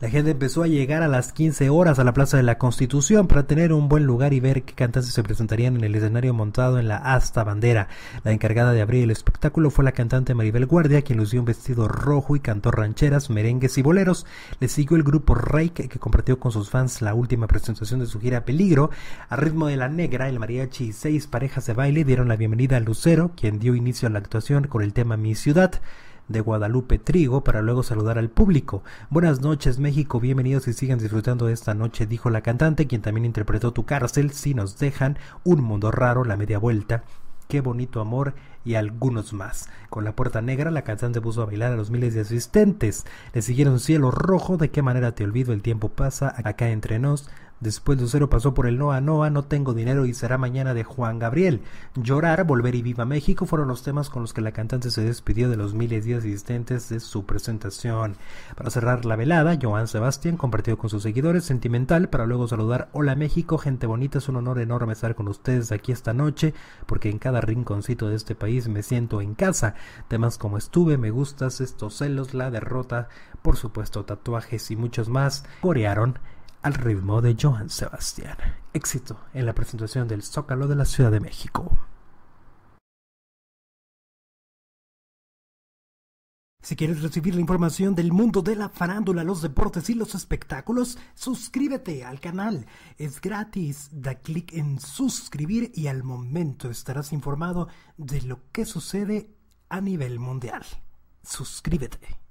La gente empezó a llegar a las 15 horas a la Plaza de la Constitución para tener un buen lugar y ver qué cantantes se presentarían en el escenario montado en la asta bandera. La encargada de abrir el espectáculo fue la cantante Maribel Guardia, quien lució un vestido rojo y cantó rancheras, merengues y boleros. Le siguió el grupo Reik, que compartió con sus fans la última presentación de su gira Peligro. A ritmo de la negra, el mariachi y seis parejas de baile dieron la bienvenida a Lucero, quien dio inicio a la actuación con el tema Mi Ciudad de Guadalupe Trigo para luego saludar al público. Buenas noches México, bienvenidos y sigan disfrutando de esta noche, dijo la cantante, quien también interpretó Tu cárcel, Si nos dejan, Un mundo raro, La media vuelta, Qué bonito amor y algunos más. Con la puerta negra, la cantante puso a bailar a los miles de asistentes. Le siguieron Cielo Rojo, De qué manera te olvido, el tiempo pasa, acá entre nos, Después Lucero pasó por el Noa Noa, No tengo dinero y será mañana de Juan Gabriel. Llorar, Volver y Viva México fueron los temas con los que la cantante se despidió de los miles de asistentes de su presentación. Para cerrar la velada, Joan Sebastián compartió con sus seguidores Sentimental para luego saludar Hola México, gente bonita, es un honor enorme estar con ustedes aquí esta noche porque en cada rinconcito de este país me siento en casa. Temas como Estuve, Me gustas, Estos celos, La derrota, por supuesto tatuajes y muchos más corearon al ritmo de Johann Sebastián. Éxito en la presentación del Zócalo de la Ciudad de México. Si quieres recibir la información del mundo de la farándula, los deportes y los espectáculos, suscríbete al canal. Es gratis. Da clic en suscribir y al momento estarás informado de lo que sucede a nivel mundial. Suscríbete.